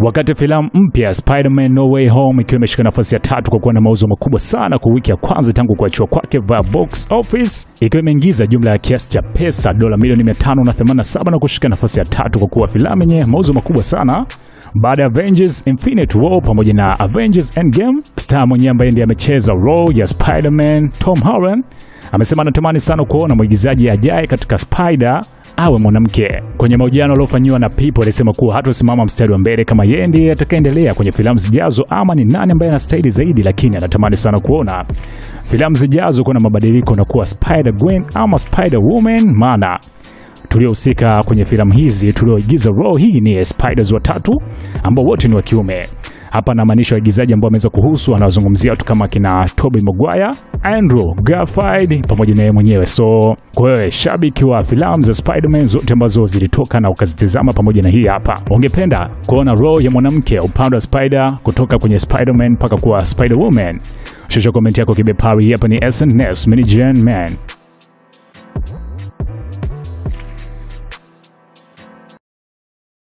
wakati filamu mpya Spider-Man No Way Home ikiwa imeshika nafasi ya tatu kwa kuwa na mauzo makubwa sana kwa wiki ya kwanza tangu kuachiwa kwake via box office, ikiwa imeingiza jumla ya kiasi cha pesa dola milioni 587 na kushika nafasi ya tatu kwa kuwa filamu yenye mauzo makubwa sana baada ya Avengers Infinite War pamoja na Avengers Endgame. Star mwenyewe ambaye ndiye amecheza role ya Spider-Man Tom Holland amesema anatamani sana kuona mwigizaji ajaye katika Spider awe mwanamke. Kwenye mahojiano aliofanyiwa na People alisema kuwa hatasimama mstari wa mbele kama yeye ndiye atakayeendelea kwenye filamu zijazo ama ni nani ambaye anastahili zaidi, lakini anatamani sana kuona filamu zijazo kuna mabadiliko na kuwa Spider Gwen ama Spider Woman, maana tuliohusika kwenye filamu hizi tulioigiza role hii ni Spiders watatu ambao wote ni wa kiume. Hapa anamaanisha waigizaji ambao wameweza kuhusu, anawazungumzia watu kama kina toby Maguire, Andrew Garfield pamoja na yeye mwenyewe. So kwa wewe shabiki wa filamu za Spider-Man zote ambazo zilitoka na ukazitizama pamoja na hii hapa, ungependa kuona role ya mwanamke upande wa Spider kutoka kwenye Spider-Man mpaka kuwa Spider-Woman? Shusha komenti yako kibepari. Hapa ni SNS Mini Gen Man.